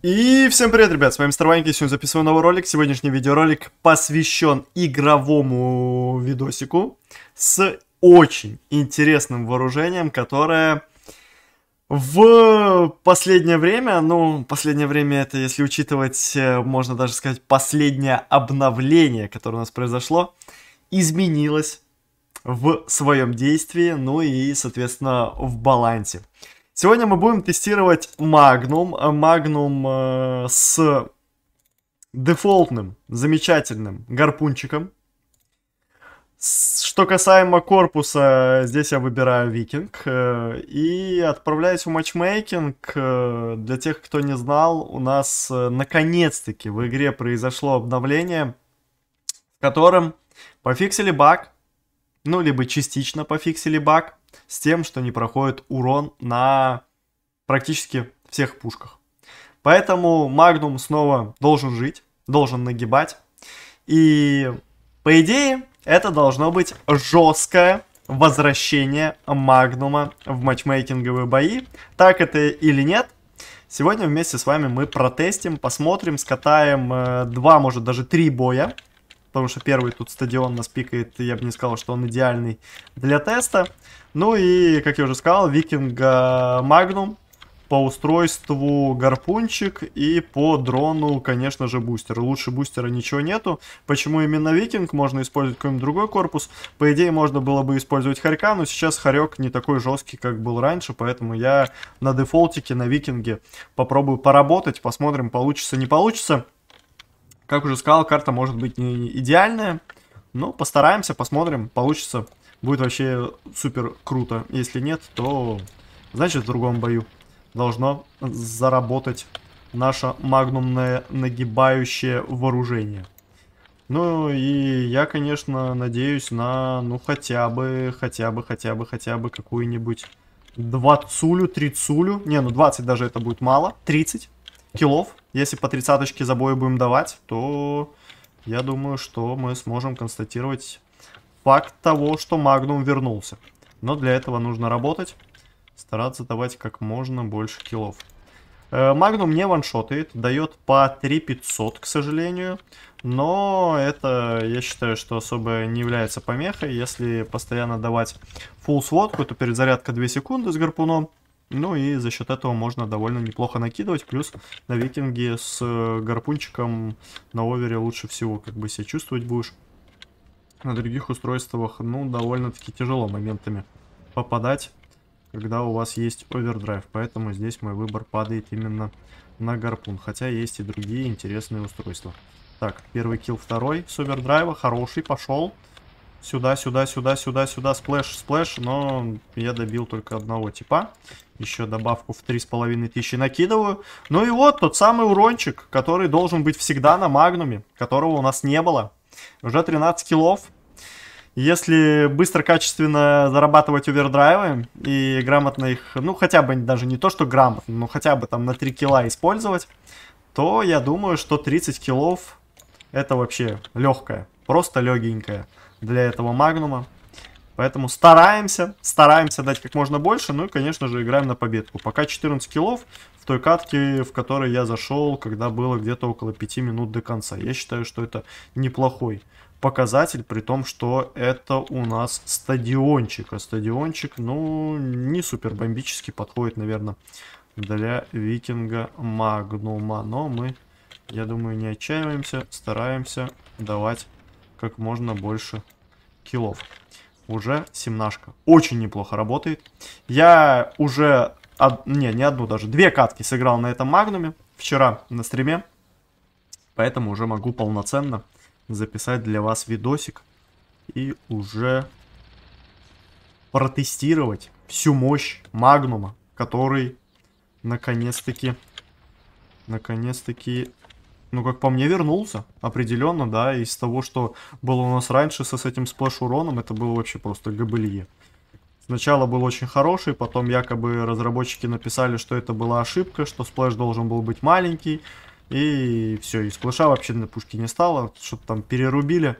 И всем привет, ребят, с вами Старваньки, сегодня записываю новый ролик. Сегодняшний видеоролик посвящен игровому видосику с очень интересным вооружением, которое в последнее время, ну, последнее время это, если учитывать, э, можно даже сказать, последнее обновление, которое у нас произошло, изменилось в своем действии, ну и, соответственно, в балансе. Сегодня мы будем тестировать Magnum. Magnum э, с дефолтным, замечательным гарпунчиком. Что касаемо корпуса, здесь я выбираю Викинг. Э, и отправляюсь в матчмейкинг. Э, для тех, кто не знал, у нас э, наконец-таки в игре произошло обновление, в котором пофиксили баг, ну, либо частично пофиксили баг, с тем, что не проходит урон на практически всех пушках. Поэтому Магнум снова должен жить, должен нагибать. И, по идее, это должно быть жесткое возвращение Магнума в матчмейкинговые бои. Так это или нет? Сегодня вместе с вами мы протестим, посмотрим, скатаем э, два, может даже три боя. Потому что первый тут стадион нас пикает, я бы не сказал, что он идеальный для теста. Ну и, как я уже сказал, Викинго Магнум по устройству гарпунчик и по дрону, конечно же, бустер. Лучше бустера ничего нету. Почему именно Викинг? Можно использовать какой-нибудь другой корпус. По идее, можно было бы использовать Харька, но сейчас Харек не такой жесткий, как был раньше, поэтому я на дефолтике, на Викинге попробую поработать, посмотрим, получится, не получится. Как уже сказал, карта может быть не идеальная, но постараемся, посмотрим, получится. Будет вообще супер круто. Если нет, то значит в другом бою должно заработать наше магнумное нагибающее вооружение. Ну и я, конечно, надеюсь на, ну, хотя бы, хотя бы, хотя бы, хотя бы какую-нибудь 20 30 Не, ну 20 даже это будет мало. 30 килов. Если по тридцаточке за бой будем давать, то я думаю, что мы сможем констатировать факт того, что Магнум вернулся. Но для этого нужно работать стараться давать как можно больше киллов. Э, Магнум не ваншотает, дает по 3500, к сожалению. Но это, я считаю, что особо не является помехой. Если постоянно давать full сводку, то перезарядка 2 секунды с гарпуном. Ну и за счет этого можно довольно неплохо накидывать. Плюс на викинге с гарпунчиком на овере лучше всего как бы себя чувствовать будешь. На других устройствах, ну, довольно-таки тяжело моментами попадать когда у вас есть овердрайв. Поэтому здесь мой выбор падает именно на гарпун. Хотя есть и другие интересные устройства. Так, первый kill, второй с овердрайва. Хороший, пошел. Сюда, сюда, сюда, сюда, сюда. Splash, splash. Но я добил только одного типа. Еще добавку в 3500 накидываю. Ну и вот тот самый урончик, который должен быть всегда на магнуме. Которого у нас не было. Уже 13 киллов. Если быстро, качественно зарабатывать овердрайвы и грамотно их, ну, хотя бы даже не то, что грамотно, но хотя бы там на 3 килла использовать, то я думаю, что 30 киллов это вообще легкая, просто легенькая для этого магнума. Поэтому стараемся, стараемся дать как можно больше, ну и, конечно же, играем на победку. Пока 14 киллов в той катке, в которой я зашел, когда было где-то около 5 минут до конца. Я считаю, что это неплохой показатель, при том, что это у нас стадиончик. А стадиончик, ну, не супер бомбический, подходит, наверное, для викинга Магнума. Но мы, я думаю, не отчаиваемся, стараемся давать как можно больше киллов. Уже семнашка. Очень неплохо работает. Я уже, од... не, не одну даже, две катки сыграл на этом Магнуме вчера на стриме. Поэтому уже могу полноценно записать для вас видосик и уже протестировать всю мощь Магнума, который наконец-таки, наконец-таки, ну, как по мне, вернулся, определенно, да, из того, что было у нас раньше со с этим splash-уроном, это было вообще просто габелье. Сначала был очень хороший, потом якобы разработчики написали, что это была ошибка, что splash должен был быть маленький, и все, и сплэша вообще на пушке не стало. Что-то там перерубили.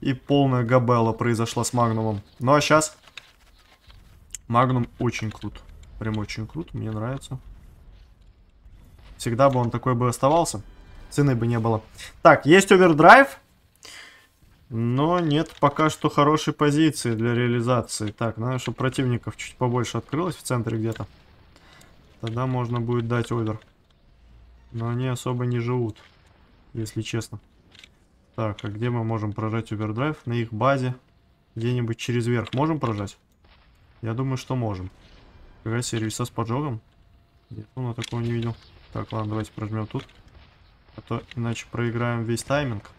И полная габелла произошла с Магнумом. Ну а сейчас Магнум очень крут. Прям очень крут, мне нравится. Всегда бы он такой бы оставался. Цены бы не было. Так, есть овердрайв. Но нет пока что хорошей позиции для реализации. Так, надо, чтобы противников чуть побольше открылось в центре где-то. Тогда можно будет дать овер. Но они особо не живут, если честно. Так, а где мы можем прожать овердрайв? На их базе. Где-нибудь через верх можем прожать? Я думаю, что можем. Какая сервиса с поджогом? Нет, ну, такого не видел. Так, ладно, давайте прожмем тут. А то иначе проиграем весь тайминг.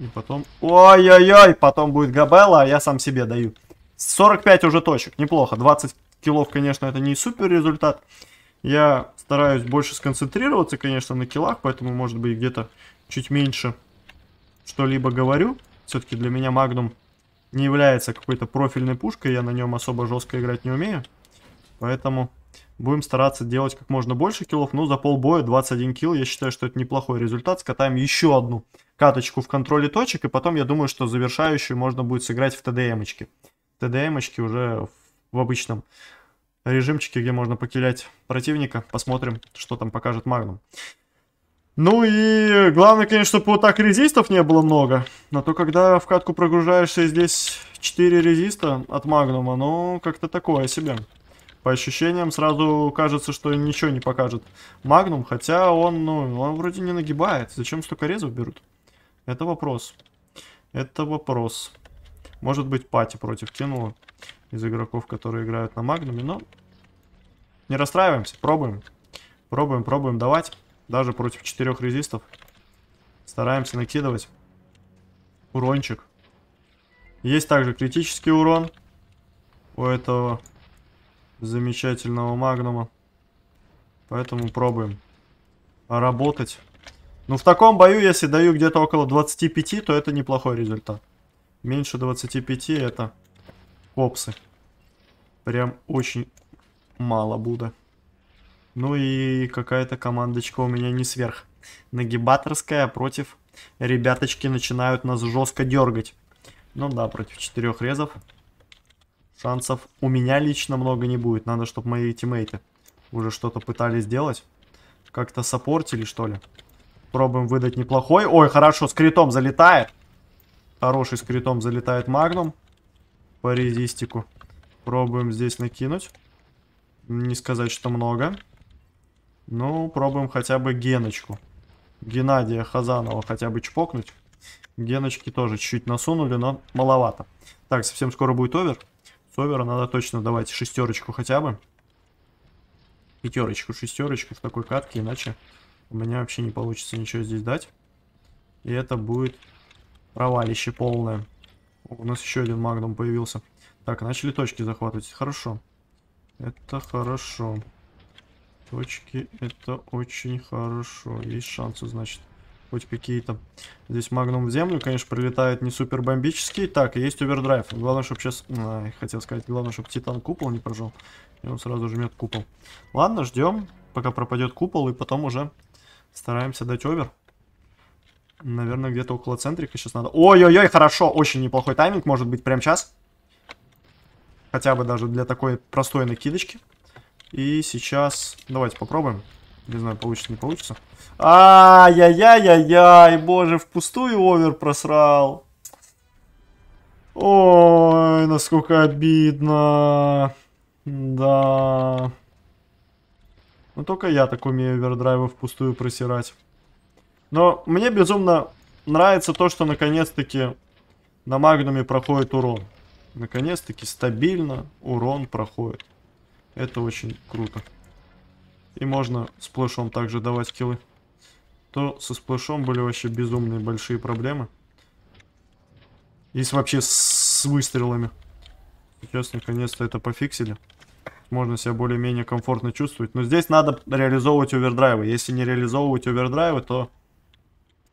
И потом... Ой-ой-ой! Потом будет Габелла, а я сам себе даю. 45 уже точек. Неплохо. 20 киллов, конечно, это не супер результат. Я стараюсь больше сконцентрироваться, конечно, на киллах, поэтому, может быть, где-то чуть меньше что-либо говорю. Все-таки для меня Магнум не является какой-то профильной пушкой, я на нем особо жестко играть не умею. Поэтому будем стараться делать как можно больше киллов. Ну, за полбоя 21 kill, я считаю, что это неплохой результат. Скатаем еще одну каточку в контроле точек, и потом я думаю, что завершающую можно будет сыграть в ТДМочке. ТДМочки уже в обычном режимчике, где можно покилять противника. Посмотрим, что там покажет Магнум. Ну и главное, конечно, чтобы вот так резистов не было много. Но то, когда в катку прогружаешься, и здесь 4 резиста от Магнума, ну, как-то такое себе. По ощущениям сразу кажется, что ничего не покажет Магнум, хотя он, ну, он вроде не нагибает. Зачем столько резов берут? Это вопрос. Это вопрос. Может быть, пати против кинула из игроков, которые играют на Магнуме, но не расстраиваемся, пробуем. Пробуем, пробуем давать. Даже против четырех резистов. Стараемся накидывать. Урончик. Есть также критический урон у этого замечательного магнума. Поэтому пробуем работать. Ну, в таком бою, если даю где-то около 25, то это неплохой результат. Меньше 25 это копсы. Прям очень мало будет. Ну и какая-то командочка у меня не сверх. Нагибаторская, а против ребяточки начинают нас жестко дергать. Ну да, против четырех резов. Шансов у меня лично много не будет. Надо, чтобы мои тиммейты уже что-то пытались сделать. Как-то саппортили, что ли. Пробуем выдать неплохой. Ой, хорошо, с залетает. Хороший с залетает магнум. По резистику. Пробуем здесь накинуть. Не сказать, что много. Ну, пробуем хотя бы Геночку. Геннадия Хазанова хотя бы чпокнуть. Геночки тоже чуть-чуть насунули, но маловато. Так, совсем скоро будет овер. С овера надо точно давать шестерочку хотя бы. Пятерочку, шестерочку в такой катке, иначе у меня вообще не получится ничего здесь дать. И это будет провалище полное. у нас еще один магнум появился. Так, начали точки захватывать. Хорошо. Это хорошо. Точки, это очень хорошо. Есть шансы, значит, хоть какие-то. Здесь магнум в землю, конечно, прилетает не супер бомбический. Так, есть овердрайв. Главное, чтобы сейчас... А, хотел сказать, главное, чтобы Титан купол не прожил. И он сразу жмет купол. Ладно, ждем, пока пропадет купол, и потом уже Стараемся дать овер. Наверное, где-то около центрика сейчас надо. Ой-ой-ой, хорошо. Очень неплохой тайминг. Может быть, прямо сейчас. Хотя бы даже для такой простой накидочки. И сейчас... Давайте попробуем. Не знаю, получится, не получится. Ай-яй-яй-яй-яй. Боже, впустую овер просрал. Ой, насколько обидно. Да. Ну только я так умею овердрайвы впустую просирать. Но мне безумно нравится то, что наконец-таки на магнуме проходит урон. Наконец-таки стабильно урон проходит. Это очень круто. И можно сплэшом также давать киллы. То со сплэшом были вообще безумные большие проблемы. И вообще с выстрелами. Сейчас наконец-то это пофиксили можно себя более-менее комфортно чувствовать. Но здесь надо реализовывать овердрайвы. Если не реализовывать овердрайвы, то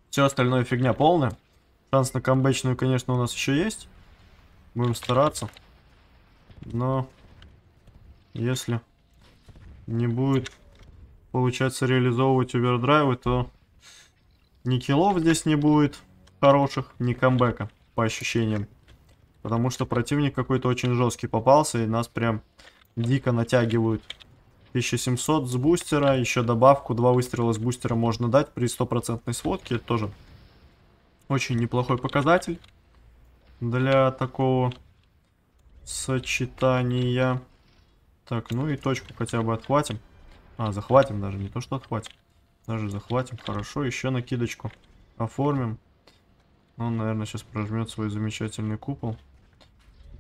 все остальное фигня полная. Шанс на камбэчную, конечно, у нас еще есть. Будем стараться. Но если не будет получаться реализовывать овердрайвы, то ни киллов здесь не будет хороших, ни камбэка, по ощущениям. Потому что противник какой-то очень жесткий попался, и нас прям дико натягивают 1700 с бустера, еще добавку, два выстрела с бустера можно дать при стопроцентной сводке. Тоже очень неплохой показатель для такого сочетания. Так, ну и точку хотя бы отхватим. А, захватим даже, не то что отхватим. Даже захватим, хорошо. Еще накидочку оформим. Он, наверное, сейчас прожмет свой замечательный купол.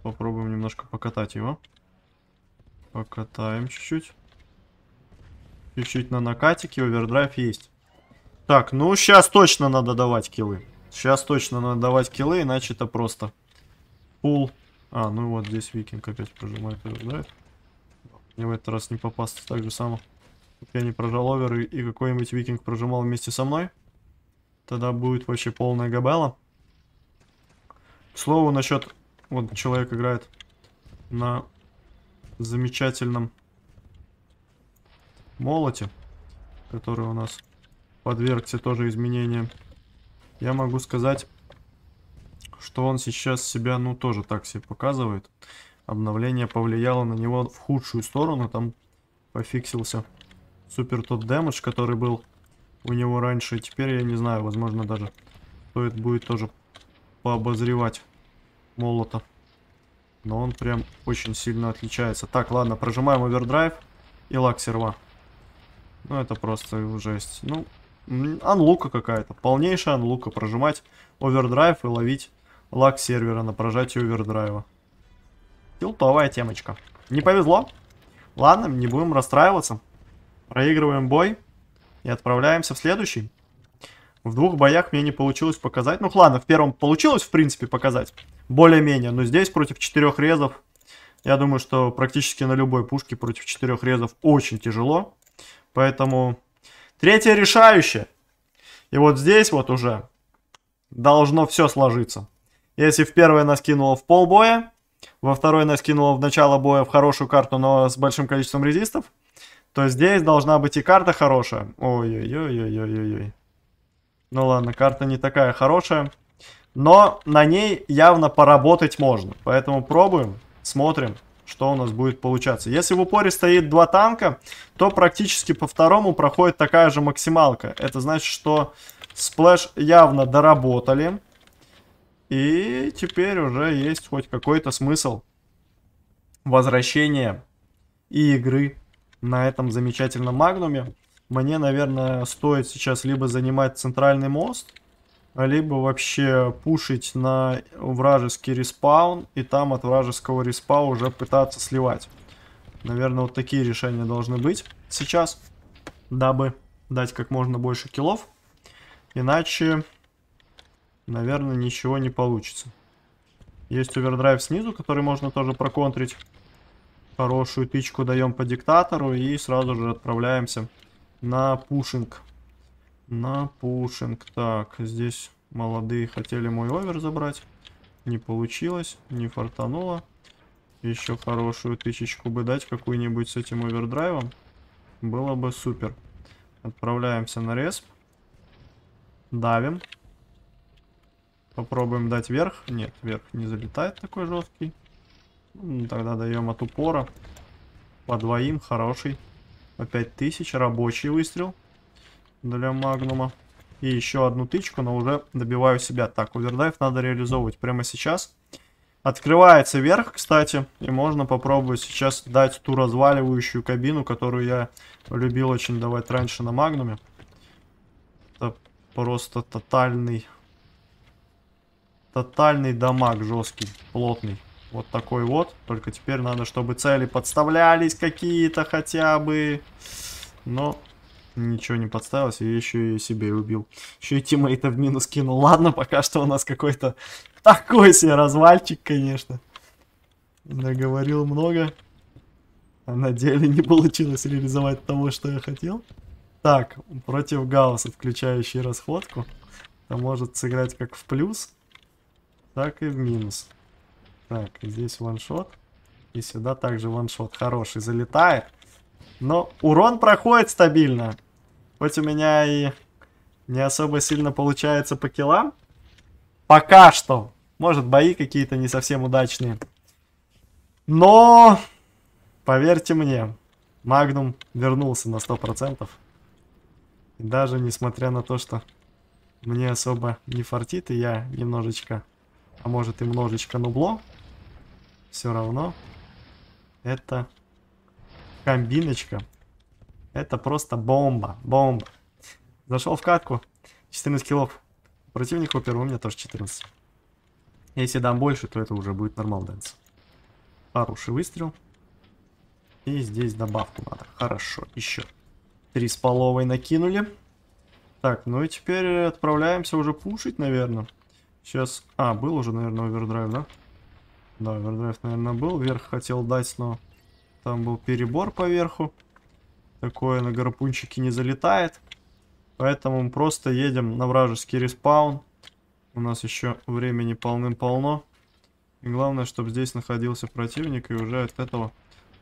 Попробуем немножко покатать его. Покатаем чуть-чуть. Чуть-чуть на накатике, overdrive есть. Так, ну сейчас точно надо давать киллы. Сейчас точно надо давать киллы, иначе это просто пул. А, ну вот здесь викинг опять прожимает overdrive. Мне в этот раз не попасться так же само. Я не прожал овер и, какой-нибудь викинг прожимал вместе со мной. Тогда будет вообще полная габела. К слову, насчет... Вот человек играет на замечательном молоте, который у нас подвергся тоже изменениям. Я могу сказать, что он сейчас себя, ну, тоже так себе показывает. Обновление повлияло на него в худшую сторону. Там пофиксился супер тот дэмэдж, который был у него раньше. Теперь я не знаю, возможно даже стоит будет тоже пообозревать молота. Но он прям очень сильно отличается. Так, ладно, прожимаем овердрайв и лак серва. Ну, это просто жесть. Ну, анлука какая-то. Полнейшая анлука. Прожимать овердрайв и ловить лак сервера на прожатие овердрайва. Тилтовая темочка. Не повезло. Ладно, не будем расстраиваться. Проигрываем бой. И отправляемся в следующий. В двух боях мне не получилось показать. Ну ладно, в первом получилось, в принципе, показать. Более-менее. Но здесь против четырех резов. Я думаю, что практически на любой пушке против четырех резов очень тяжело. Поэтому третье решающее. И вот здесь вот уже должно все сложиться. Если в первое нас кинуло в полбоя, во второй нас кинуло в начало боя в хорошую карту, но с большим количеством резистов, то здесь должна быть и карта хорошая. Ой-ой-ой-ой-ой-ой. Ну ладно, карта не такая хорошая. Но на ней явно поработать можно. Поэтому пробуем, смотрим, что у нас будет получаться. Если в упоре стоит два танка, то практически по второму проходит такая же максималка. Это значит, что splash явно доработали. И теперь уже есть хоть какой-то смысл возвращения и игры на этом замечательном магнуме. Мне, наверное, стоит сейчас либо занимать центральный мост, либо вообще пушить на вражеский респаун и там от вражеского респа уже пытаться сливать. Наверное, вот такие решения должны быть сейчас, дабы дать как можно больше киллов. Иначе, наверное, ничего не получится. Есть овердрайв снизу, который можно тоже проконтрить. Хорошую тычку даем по диктатору и сразу же отправляемся на пушинг. На пушинг. Так, здесь молодые хотели мой овер забрать. Не получилось, не фартануло. Еще хорошую тычечку бы дать какую-нибудь с этим овердрайвом. Было бы супер. Отправляемся на респ. Давим. Попробуем дать вверх. Нет, вверх не залетает такой жесткий. Тогда даем от упора. По двоим, хороший. По 5000, рабочий выстрел. Для магнума. И еще одну тычку, но уже добиваю себя. Так, овердайв надо реализовывать прямо сейчас. Открывается верх, кстати. И можно попробовать сейчас дать ту разваливающую кабину, которую я любил очень давать раньше на магнуме. Это просто тотальный... Тотальный дамаг жесткий, плотный. Вот такой вот. Только теперь надо, чтобы цели подставлялись какие-то хотя бы. Но ничего не подставилось. И еще и себе убил. Еще и тиммейта в минус кинул. Ладно, пока что у нас какой-то такой себе развальчик, конечно. Наговорил много. А на деле не получилось реализовать того, что я хотел. Так, против Гаусса, включающий расходку. Это может сыграть как в плюс, так и в минус. Так, здесь ваншот. И сюда также ваншот. Хороший, залетает. Но урон проходит стабильно. Хоть у меня и не особо сильно получается по киллам. Пока что. Может, бои какие-то не совсем удачные. Но, поверьте мне, Магнум вернулся на 100%. И даже несмотря на то, что мне особо не фартит, и я немножечко, а может и немножечко нубло, все равно это комбиночка. Это просто бомба, бомба. Зашел в катку, 14 килов. Противнику первого у меня тоже 14. Если дам больше, то это уже будет normal dance. Хороший выстрел. И здесь добавку надо. Хорошо, еще. Три с половой накинули. Так, ну и теперь отправляемся уже пушить, наверное. Сейчас... А, был уже, наверное, overdrive, да? Да, overdrive, наверное, был. Вверх хотел дать, но там был перебор по верху. Такое на гарпунчике не залетает. Поэтому мы просто едем на вражеский респаун. У нас еще времени полным-полно. И главное, чтобы здесь находился противник, и уже от этого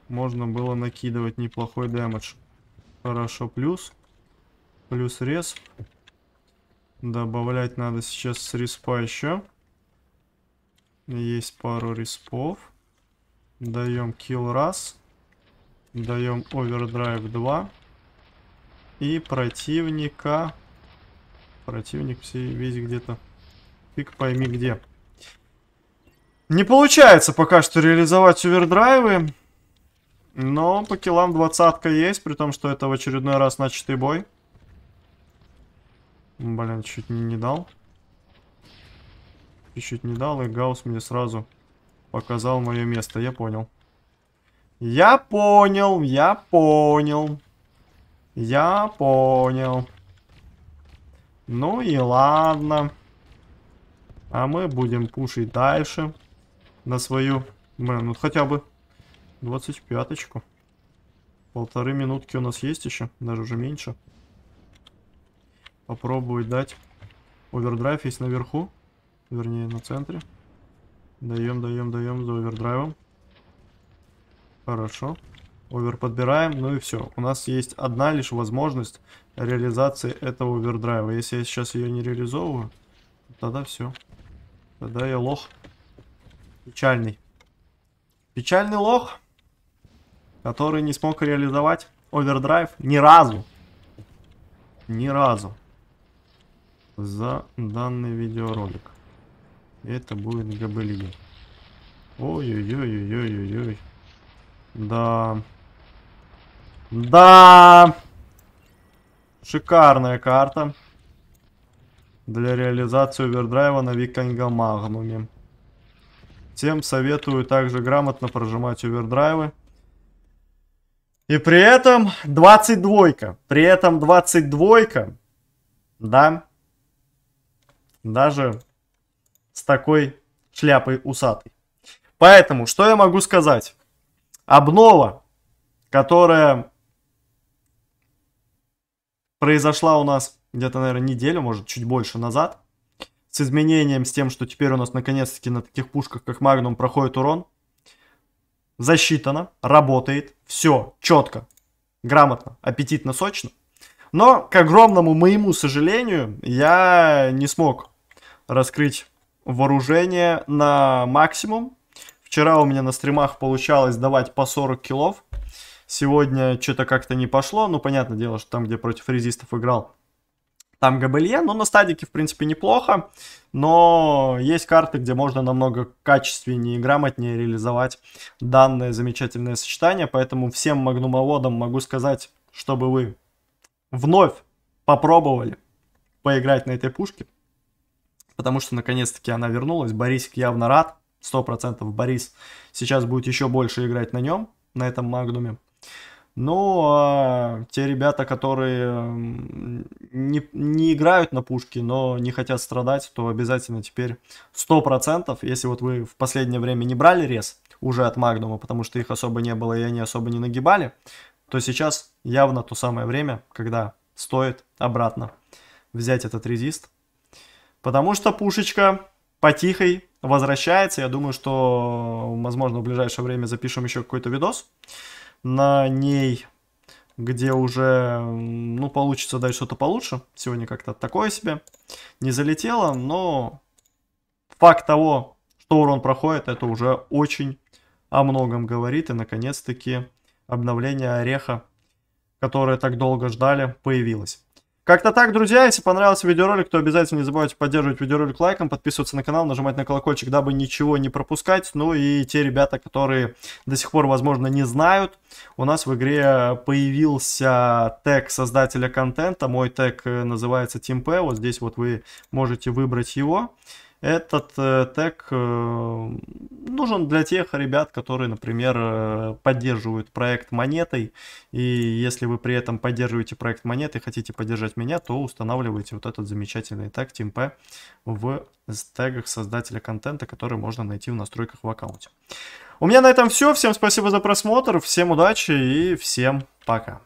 можно было накидывать неплохой damage. Хорошо, плюс. Плюс респ. Добавлять надо сейчас с респа еще. Есть пару респов. Даем kill раз. Даем overdrive 2. И противника... Противник все весь где-то Фиг пойми где. Не получается пока что реализовать овердрайвы. Но по киллам двадцатка есть, при том, что это в очередной раз начатый бой. Блин, чуть не, дал. Чуть-чуть не дал, и Гаус мне сразу показал мое место. Я понял. Я понял, я понял. Я понял. Ну и ладно. А мы будем пушить дальше. На свою... Блин, ну хотя бы 25-очку. Полторы минутки у нас есть еще. Даже уже меньше. Попробовать дать. Овердрайв есть наверху. Вернее, на центре. Даем, даем, даем за овердрайвом. Хорошо. Овер подбираем. Ну и все. У нас есть одна лишь возможность реализации этого овердрайва. Если я сейчас ее не реализовываю, тогда все. Тогда я лох. Печальный. Печальный лох, который не смог реализовать овердрайв ни разу. Ни разу. За данный видеоролик. Это будет габелье. Ой-ой-ой-ой-ой-ой. Да. Да. Шикарная карта для реализации овердрайва на Викинга Магнуме. Всем советую также грамотно прожимать овердрайвы. И при этом 22. При этом 22. Да. Даже с такой шляпой усатой. Поэтому, что я могу сказать? Обнова, которая произошла у нас где-то, наверное, неделю, может, чуть больше назад. С изменением, с тем, что теперь у нас наконец-таки на таких пушках, как Магнум, проходит урон. Засчитано, работает, все, четко, грамотно, аппетитно, сочно. Но, к огромному моему сожалению, я не смог раскрыть вооружение на максимум. Вчера у меня на стримах получалось давать по 40 килов. Сегодня что-то как-то не пошло. Ну, понятное дело, что там, где против резистов играл, там Габелье, но на стадике, в принципе, неплохо. Но есть карты, где можно намного качественнее и грамотнее реализовать данное замечательное сочетание. Поэтому всем магнумоводам могу сказать, чтобы вы вновь попробовали поиграть на этой пушке. Потому что, наконец-таки, она вернулась. Борисик явно рад. 100% Борис сейчас будет еще больше играть на нем, на этом магнуме. Ну, а те ребята, которые не, не играют на пушке, но не хотят страдать, то обязательно теперь 100%, если вот вы в последнее время не брали рез уже от Магнума, потому что их особо не было и они особо не нагибали, то сейчас явно то самое время, когда стоит обратно взять этот резист. Потому что пушечка потихой возвращается. Я думаю, что, возможно, в ближайшее время запишем еще какой-то видос на ней, где уже, ну, получится дать что-то получше. Сегодня как-то такое себе не залетело, но факт того, что урон проходит, это уже очень о многом говорит. И, наконец-таки, обновление Ореха, которое так долго ждали, появилось. Как-то так, друзья, если понравился видеоролик, то обязательно не забывайте поддерживать видеоролик лайком, подписываться на канал, нажимать на колокольчик, дабы ничего не пропускать. Ну и те ребята, которые до сих пор, возможно, не знают, у нас в игре появился тег создателя контента. Мой тег э, называется TeamP, вот здесь вот вы можете выбрать его. Этот э, тег э, нужен для тех ребят, которые, например, э, поддерживают проект монетой. И если вы при этом поддерживаете проект монетой, хотите поддержать меня, то устанавливайте вот этот замечательный тег TeamP в тегах создателя контента, который можно найти в настройках в аккаунте. У меня на этом все. Всем спасибо за просмотр, всем удачи и всем пока.